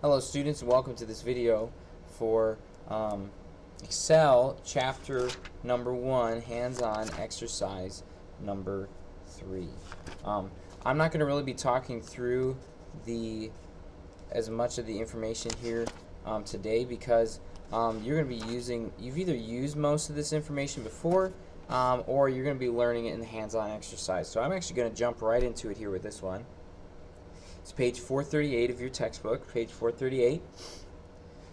Hello students and welcome to this video for um, Excel chapter number one hands-on exercise number three. Um, I'm not going to really be talking through the as much of the information here um, today because um, you're going to be using you've either used most of this information before um, or you're going to be learning it in the hands-on exercise. So I'm actually going to jump right into it here with this one. It's page 438 of your textbook, page 438.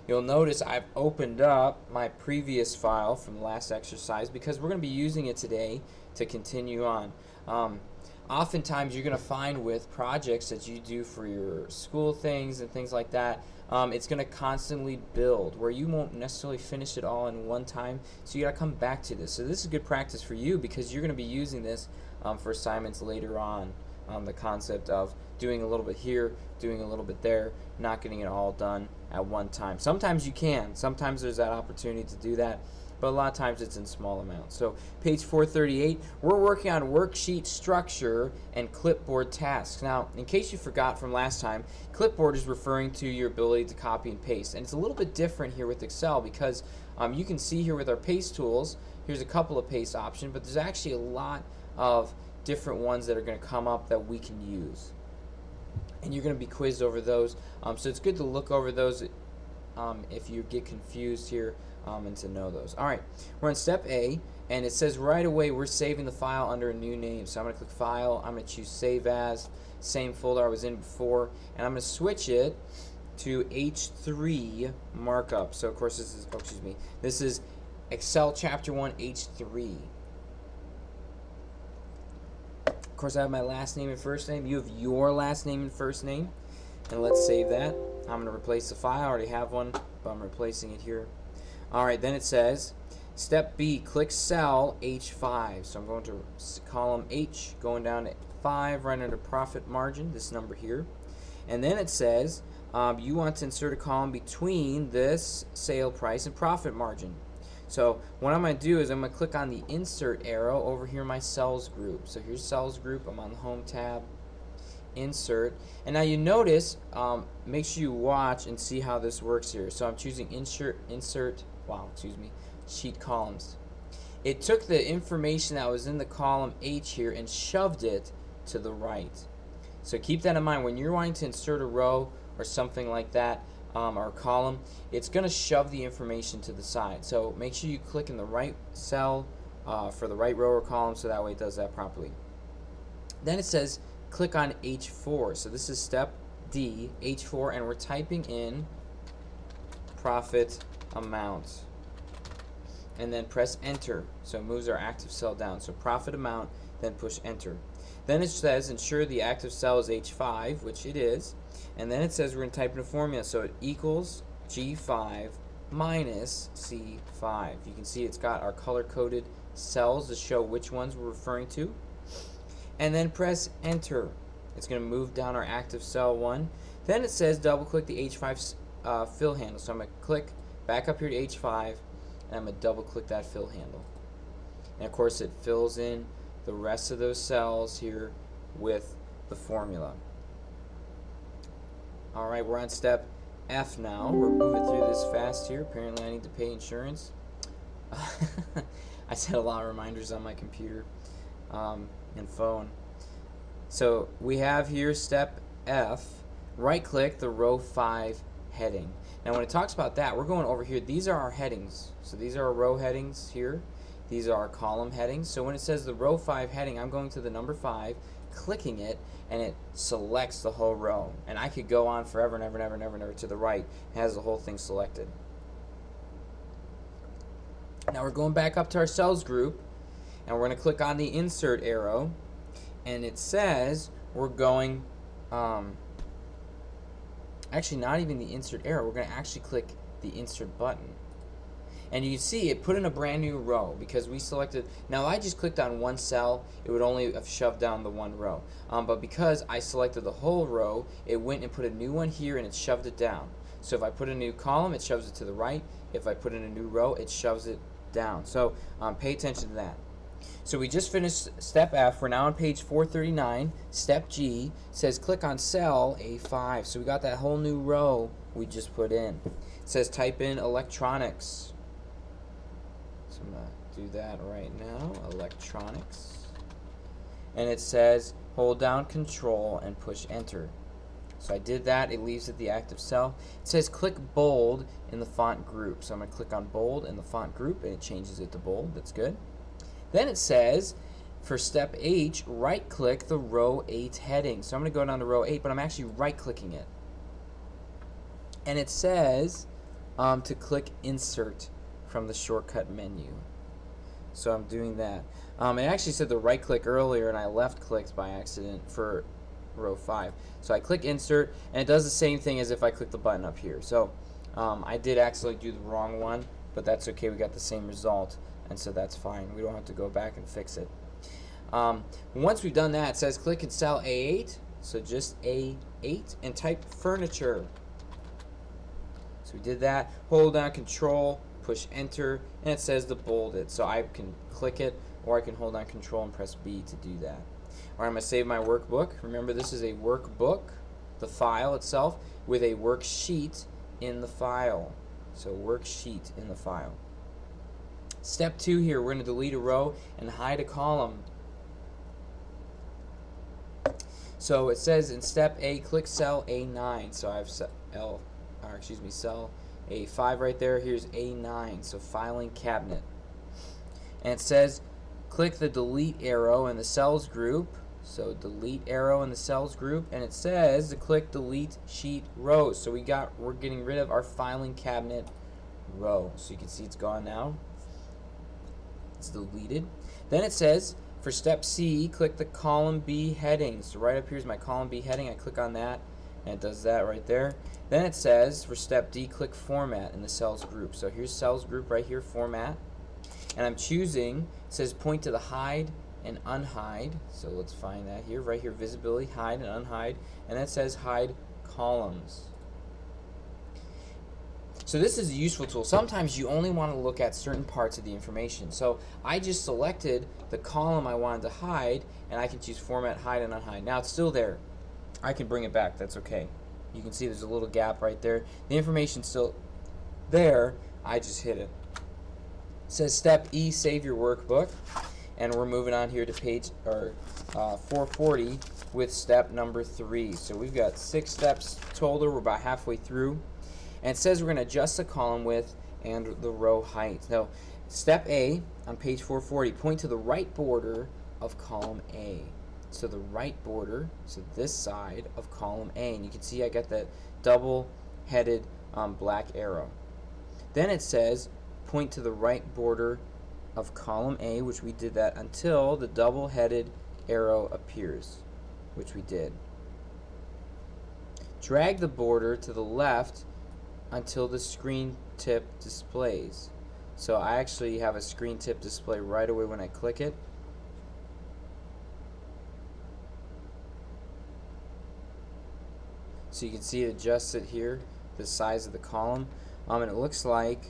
You'll notice I've opened up my previous file from the last exercise because we're going to be using it today to continue on. Um, oftentimes you're going to find with projects that you do for your school things and things like that, um, it's going to constantly build where you won't necessarily finish it all in one time. So you got to come back to this. So this is good practice for you because you're going to be using this um, for assignments later on um, the concept of doing a little bit here, doing a little bit there, not getting it all done at one time. Sometimes you can. Sometimes there's that opportunity to do that, but a lot of times it's in small amounts. So page 438, we're working on worksheet structure and clipboard tasks. Now, in case you forgot from last time, clipboard is referring to your ability to copy and paste. And it's a little bit different here with Excel because um, you can see here with our paste tools, here's a couple of paste options, but there's actually a lot of different ones that are going to come up that we can use. And you're going to be quizzed over those. Um, so it's good to look over those um, if you get confused here um, and to know those. All right, we're on step A, and it says right away we're saving the file under a new name. So I'm going to click File. I'm going to choose Save As, same folder I was in before, and I'm going to switch it to H3 markup. So of course this is, oh, excuse me, this is Excel Chapter 1 H3. Of course, I have my last name and first name. You have your last name and first name. And let's save that. I'm going to replace the file. I already have one, but I'm replacing it here. Alright, then it says, step B, click cell H5. So I'm going to column H, going down to 5, right under profit margin, this number here. And then it says, um, you want to insert a column between this sale price and profit margin. So what I'm going to do is I'm going to click on the insert arrow over here in my cells group. So here's cells group. I'm on the home tab. Insert. And now you notice, um, make sure you watch and see how this works here. So I'm choosing insert, insert, wow, excuse me, sheet columns. It took the information that was in the column H here and shoved it to the right. So keep that in mind when you're wanting to insert a row or something like that um, or column, it's going to shove the information to the side. So make sure you click in the right cell uh, for the right row or column so that way it does that properly. Then it says click on H4. So this is step D, H4, and we're typing in profit amount. And then press enter. So it moves our active cell down. So profit amount, then push enter. Then it says ensure the active cell is H5, which it is. And then it says we're going to type in a formula. So it equals G5 minus C5. You can see it's got our color-coded cells to show which ones we're referring to. And then press enter. It's going to move down our active cell 1. Then it says double-click the H5 uh, fill handle. So I'm going to click back up here to H5, and I'm going to double-click that fill handle. And of course it fills in the rest of those cells here with the formula. Alright, we're on step F now. We're moving through this fast here. Apparently I need to pay insurance. I set a lot of reminders on my computer um, and phone. So we have here step F. Right click the row 5 heading. Now when it talks about that, we're going over here. These are our headings. So these are our row headings here. These are our column headings. So when it says the row 5 heading, I'm going to the number 5, clicking it, and it selects the whole row. And I could go on forever and ever and ever and ever to the right. It has the whole thing selected. Now we're going back up to our cells group, and we're going to click on the insert arrow, and it says we're going, um, actually not even the insert arrow, we're going to actually click the insert button and you see it put in a brand new row because we selected now I just clicked on one cell it would only have shoved down the one row um, but because I selected the whole row it went and put a new one here and it shoved it down so if I put a new column it shoves it to the right if I put in a new row it shoves it down so um, pay attention to that So we just finished step F. We're now on page 439. Step G says click on cell A5. So we got that whole new row we just put in. It says type in electronics. So I'm going to do that right now. Electronics. And it says hold down control and push enter. So I did that. It leaves it the active cell. It says click bold in the font group. So I'm going to click on bold in the font group and it changes it to bold. That's good. Then it says, for step H, right click the row 8 heading. So I'm going to go down to row 8, but I'm actually right clicking it. And it says um, to click insert from the shortcut menu. So I'm doing that. Um, it actually said the right click earlier and I left clicked by accident for row 5. So I click insert and it does the same thing as if I click the button up here. So um, I did actually do the wrong one, but that's okay. We got the same result and so that's fine. We don't have to go back and fix it. Um, once we've done that, it says click in cell A8, so just A8, and type furniture. So we did that. Hold down Control, push Enter, and it says to bold it. So I can click it, or I can hold down Control and press B to do that. All right, I'm going to save my workbook. Remember, this is a workbook, the file itself, with a worksheet in the file. So worksheet in the file. Step two here, we're going to delete a row and hide a column. So it says in step A, click cell A9. So I have L, or excuse me, cell A5 right there. Here's A9, so filing cabinet. And it says click the delete arrow in the cells group. So delete arrow in the cells group, and it says to click delete sheet rows. So we got we're getting rid of our filing cabinet row. So you can see it's gone now. It's deleted. Then it says, for step C, click the column B heading. So right up here is my column B heading. I click on that, and it does that right there. Then it says, for step D, click format in the cells group. So here's cells group right here, format. And I'm choosing, it says point to the hide and unhide. So let's find that here, right here, visibility, hide and unhide. And that says hide columns. So this is a useful tool. Sometimes you only want to look at certain parts of the information. So I just selected the column I wanted to hide, and I can choose Format, Hide, and Unhide. Now it's still there. I can bring it back. That's okay. You can see there's a little gap right there. The information's still there. I just hit it. It says Step E, Save Your Workbook. And we're moving on here to page or uh, 440 with step number three. So we've got six steps total. We're about halfway through. And it says we're going to adjust the column width and the row height. Now, step A on page 440, point to the right border of column A. So the right border, so this side of column A. And you can see I got that double-headed um, black arrow. Then it says point to the right border of column A, which we did that until the double-headed arrow appears, which we did. Drag the border to the left until the screen tip displays. So I actually have a screen tip display right away when I click it. So you can see it adjusts it here, the size of the column. Um, and it looks like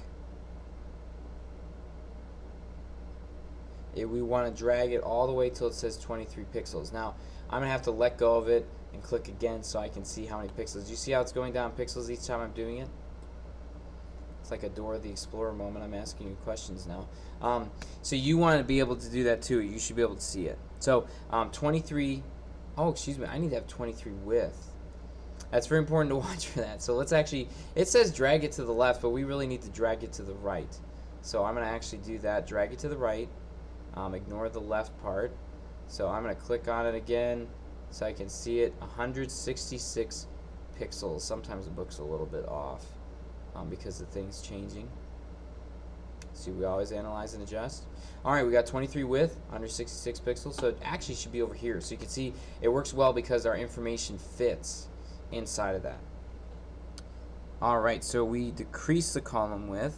it, we want to drag it all the way till it says 23 pixels. Now, I'm going to have to let go of it and click again so I can see how many pixels. You see how it's going down pixels each time I'm doing it? It's like a Dora the Explorer moment. I'm asking you questions now. Um, so you want to be able to do that too. You should be able to see it. So um, 23, oh, excuse me, I need to have 23 width. That's very important to watch for that. So let's actually, it says drag it to the left, but we really need to drag it to the right. So I'm going to actually do that, drag it to the right, um, ignore the left part. So I'm going to click on it again so I can see it, 166 pixels. Sometimes the book's a little bit off um, because the thing's changing. See, we always analyze and adjust. All right, we got 23 width, 166 pixels, so it actually should be over here. So you can see it works well because our information fits inside of that. All right, so we decrease the column width.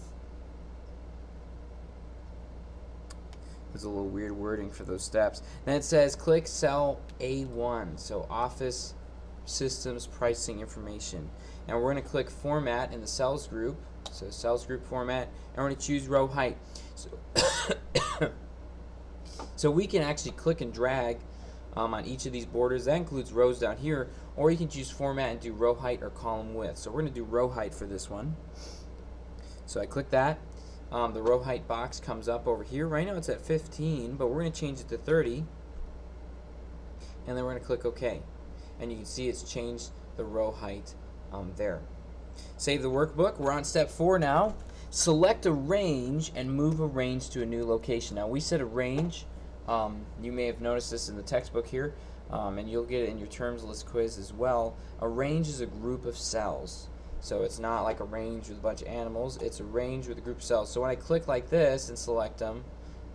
There's a little weird wording for those steps. Then it says click cell A1, so office systems pricing information. And we're going to click format in the cells group. So cells group format. And we're going to choose row height. So So we can actually click and drag um, on each of these borders. That includes rows down here, or you can choose format and do row height or column width. So we're going to do row height for this one. So I click that. Um, the row height box comes up over here. Right now it's at 15, but we're going to change it to 30. And then we're going to click OK. And you can see it's changed the row height um, there. Save the workbook. We're on step four now. Select a range and move a range to a new location. Now we set a range. Um, you may have noticed this in the textbook here, um, and you'll get it in your terms list quiz as well. A range is a group of cells. So it's not like a range with a bunch of animals, it's a range with a group of cells. So when I click like this and select them,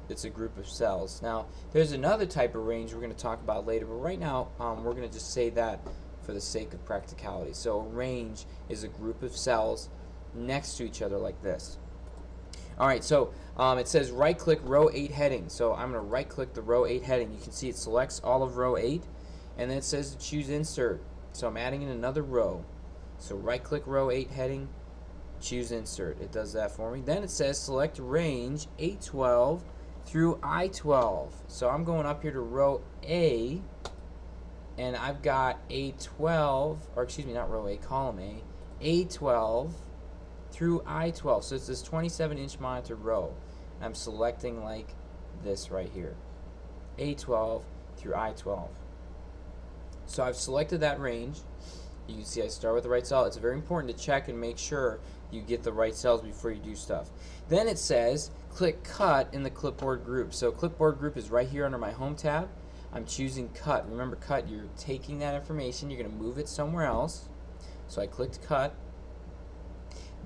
it's a group of cells. Now, there's another type of range we're going to talk about later, but right now um, we're going to just say that for the sake of practicality. So a range is a group of cells next to each other like this. Alright, so um, it says right click row 8 heading. So I'm going to right click the row 8 heading. You can see it selects all of row 8 and then it says to choose insert. So I'm adding in another row. So right click row 8 heading, choose insert. It does that for me. Then it says select range A12 through I12. So I'm going up here to row A and I've got A12, or excuse me, not row A, column A, A12 through I12. So it's this 27 inch monitor row. I'm selecting like this right here. A12 through I12. So I've selected that range. You can see I start with the right cell. It's very important to check and make sure you get the right cells before you do stuff. Then it says click cut in the clipboard group. So clipboard group is right here under my home tab. I'm choosing cut. Remember cut, you're taking that information, you're going to move it somewhere else. So I clicked cut.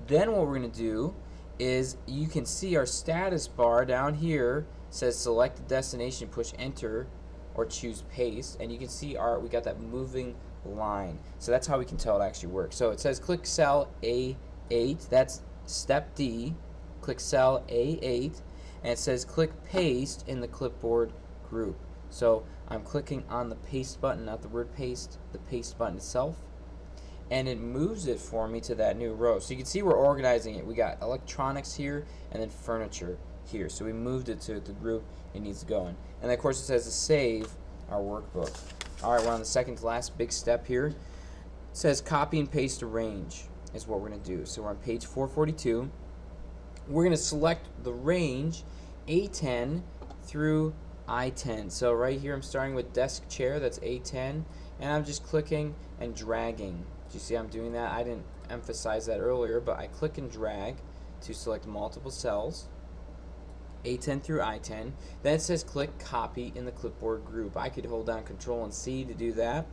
Then what we're going to do is you can see our status bar down here says select the destination, push enter or choose paste and you can see our we got that moving line. So that's how we can tell it actually works. So it says click cell A8, that's step D. Click cell A8 and it says click paste in the clipboard group. So I'm clicking on the paste button, not the word paste, the paste button itself and it moves it for me to that new row. So you can see we're organizing it. We got electronics here and then furniture here. So we moved it to the group it needs to go in. And of course it says to save our workbook. Alright, we're on the second to last big step here. It says copy and paste a range is what we're going to do. So we're on page 442. We're going to select the range A10 through I10. So right here I'm starting with desk chair, that's A10, and I'm just clicking and dragging do you see I'm doing that? I didn't emphasize that earlier, but I click and drag to select multiple cells, A10 through I10. Then it says click copy in the clipboard group. I could hold down control and C to do that.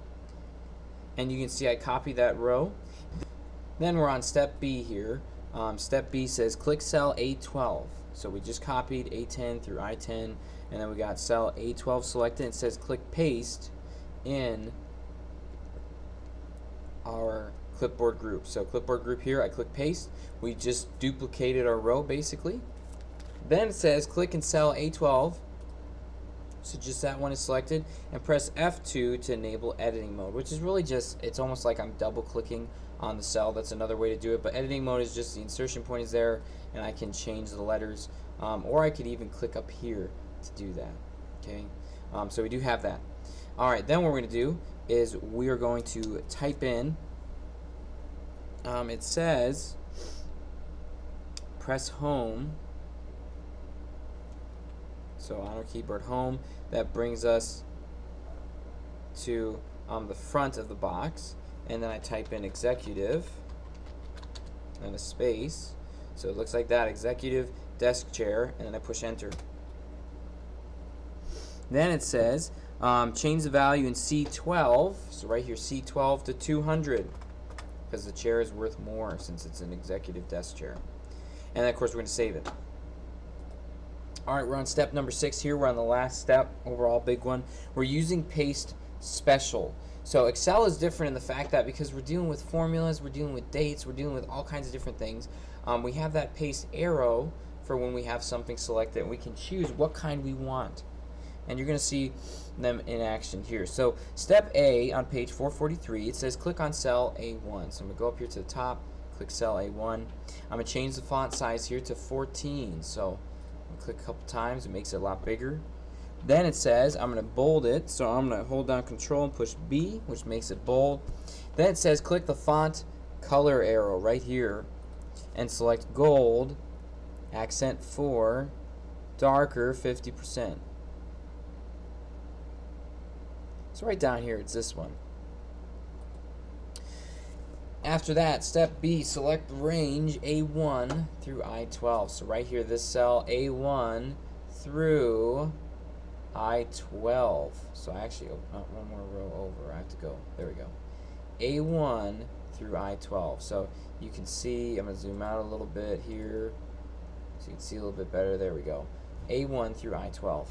And you can see I copy that row. Then we're on step B here. Um, step B says click cell A12. So we just copied A10 through I10 and then we got cell A12 selected. It says click paste in our clipboard group. So clipboard group here, I click paste. We just duplicated our row basically. Then it says click in cell A12. So just that one is selected and press F2 to enable editing mode, which is really just, it's almost like I'm double clicking on the cell. That's another way to do it. But editing mode is just the insertion point is there and I can change the letters. Um, or I could even click up here to do that. Okay, um, so we do have that. Alright, then what we're going to do is we are going to type in, um, it says, press home. So on our keyboard home, that brings us to um, the front of the box. And then I type in executive and a space. So it looks like that, executive desk chair, and then I push enter. Then it says um, change the value in C12, so right here C12 to 200 because the chair is worth more since it's an executive desk chair. And of course we're going to save it. Alright, we're on step number six here. We're on the last step, overall big one. We're using paste special. So Excel is different in the fact that because we're dealing with formulas, we're dealing with dates, we're dealing with all kinds of different things, um, we have that paste arrow for when we have something selected we can choose what kind we want and you're going to see them in action here. So step A on page 443, it says click on cell A1. So I'm going to go up here to the top, click cell A1. I'm going to change the font size here to 14. So click a couple times, it makes it a lot bigger. Then it says, I'm going to bold it, so I'm going to hold down control and push B, which makes it bold. Then it says click the font color arrow right here and select gold, accent 4, darker 50%. So right down here, it's this one. After that, step B, select range A1 through I12. So right here, this cell A1 through I12. So I actually, oh, not one more row over. I have to go. There we go. A1 through I12. So you can see, I'm going to zoom out a little bit here so you can see a little bit better. There we go. A1 through I12.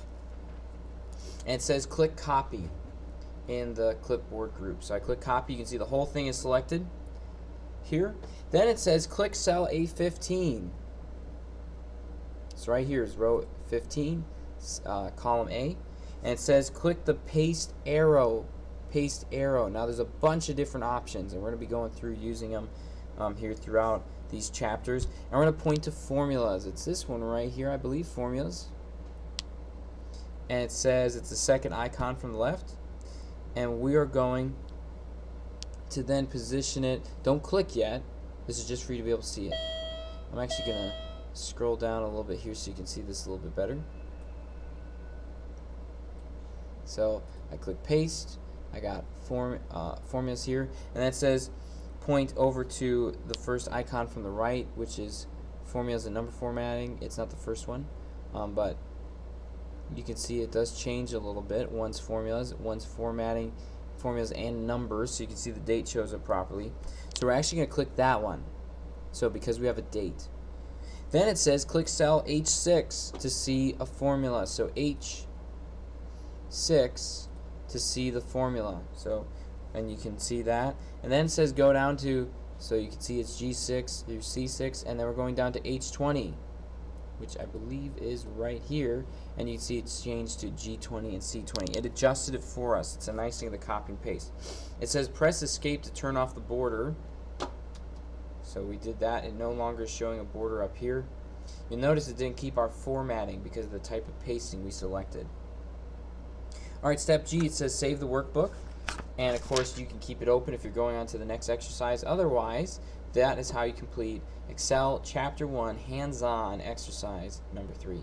And it says click copy in the clipboard group. So I click copy. You can see the whole thing is selected here. Then it says click cell A15. So right here is row 15, uh, column A. And it says click the paste arrow. Paste arrow. Now there's a bunch of different options and we're going to be going through using them um, here throughout these chapters. And we're going to point to formulas. It's this one right here, I believe, formulas. And it says it's the second icon from the left. And we are going to then position it. Don't click yet. This is just for you to be able to see it. I'm actually going to scroll down a little bit here so you can see this a little bit better. So I click paste. I got form uh, formulas here, and that says point over to the first icon from the right, which is formulas and number formatting. It's not the first one, um, but you can see it does change a little bit. One's formulas, one's formatting, formulas and numbers, so you can see the date shows up properly. So we're actually going to click that one. So because we have a date. Then it says click cell H6 to see a formula. So H6 to see the formula. So and you can see that. And then it says go down to so you can see it's G6 through C6 and then we're going down to H20 which I believe is right here, and you can see it's changed to G20 and C20. It adjusted it for us. It's a nice thing to copy and paste. It says press escape to turn off the border. So we did that. It no longer is showing a border up here. You'll notice it didn't keep our formatting because of the type of pasting we selected. Alright, step G, it says save the workbook. And of course, you can keep it open if you're going on to the next exercise. Otherwise, that is how you complete Excel Chapter 1 Hands-On Exercise number 3.